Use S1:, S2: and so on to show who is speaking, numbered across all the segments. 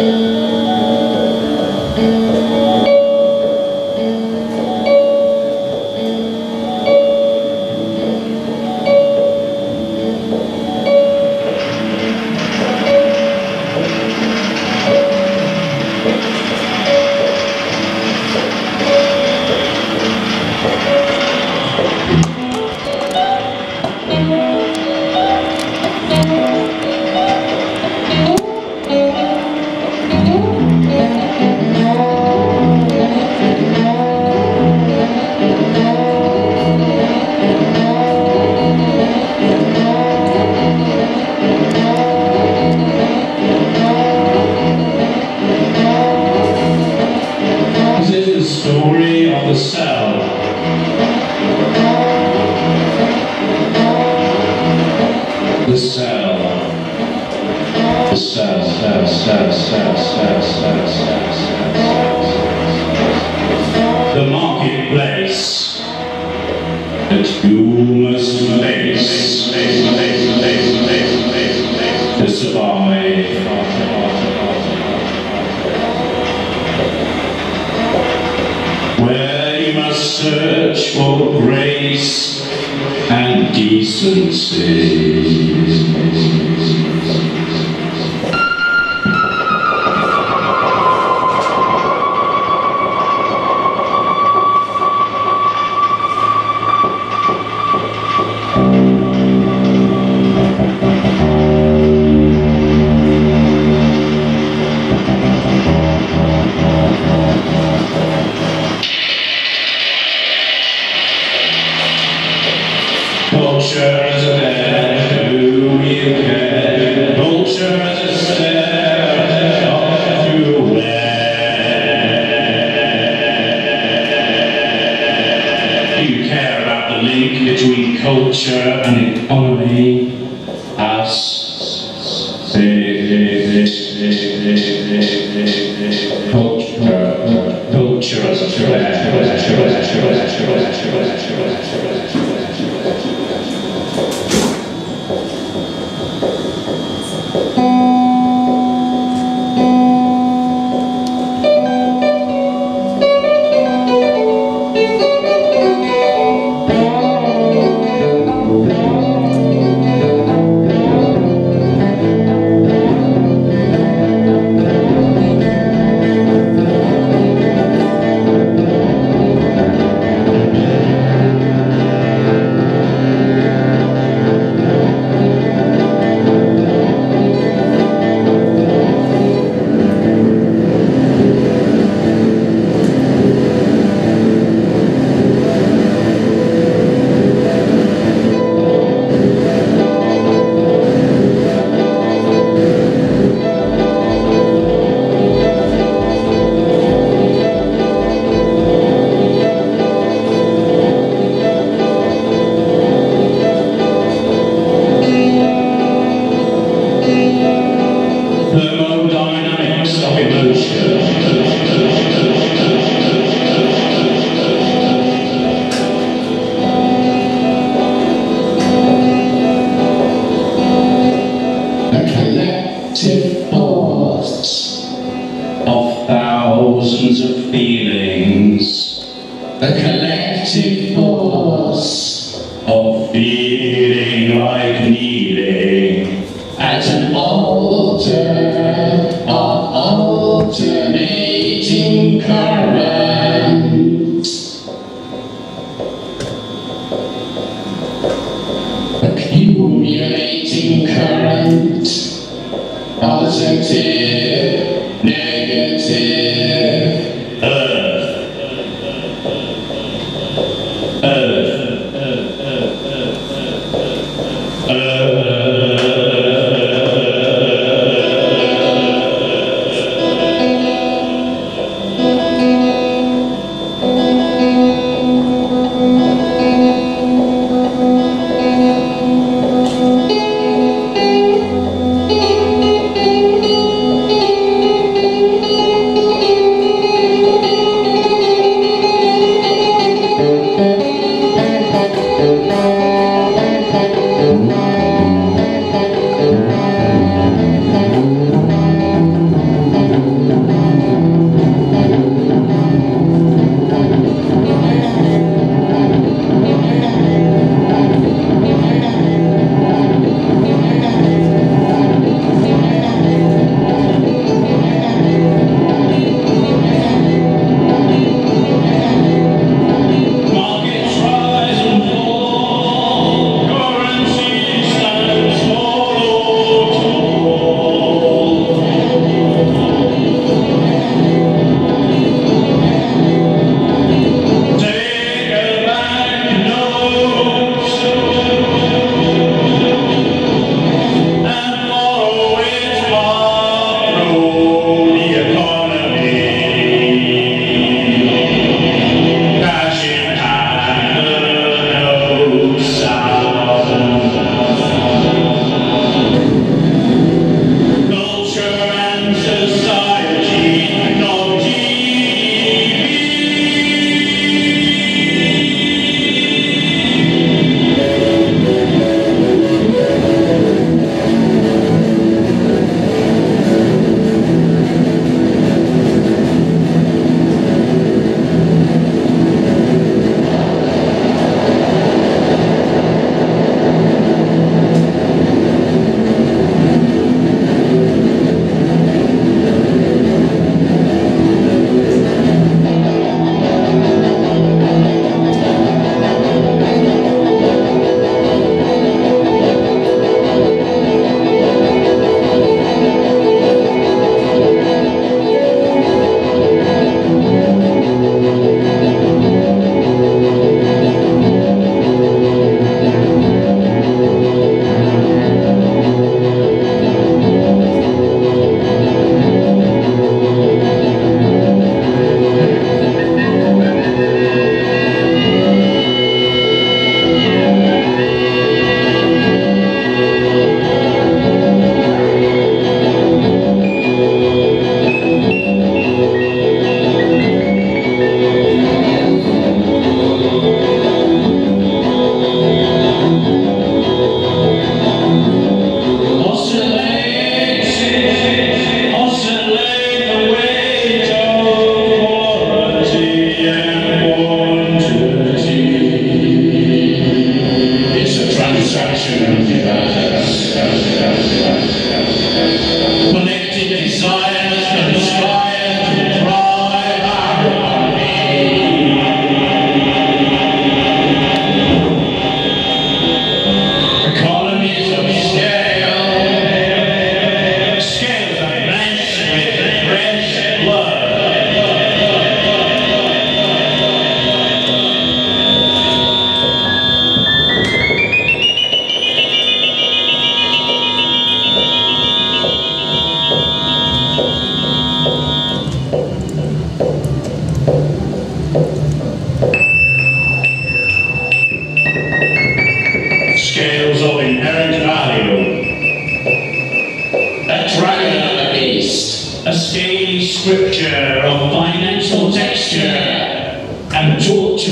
S1: Música marketplace that you must face to survive. where you must search for grace and decency. Culture and economy? Thermodynamics of emotion.
S2: a collective force,
S1: of thousands of feelings,
S2: a collective force
S1: of feeling
S2: Accumulating current, positive,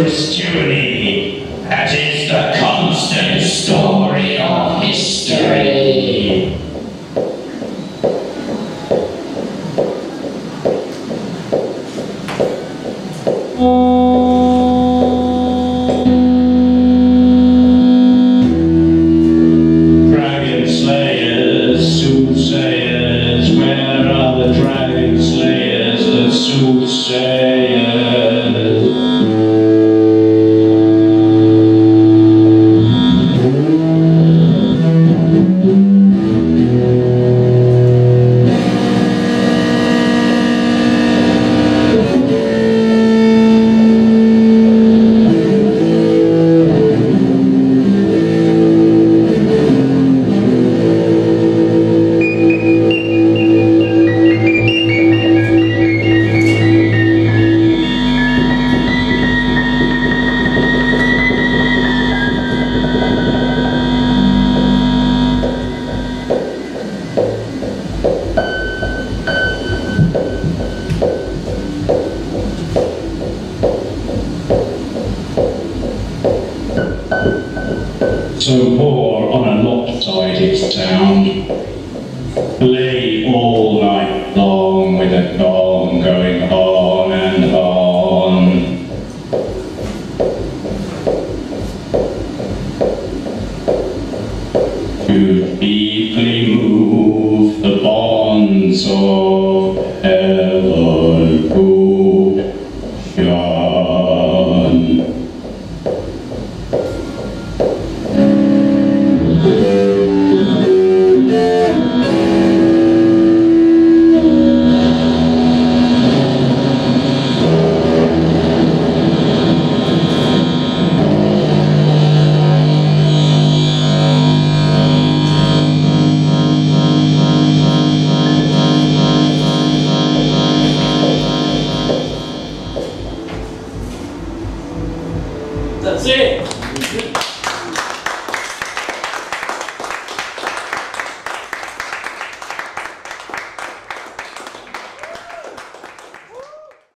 S1: tortuous tyranny. That is the constant story that no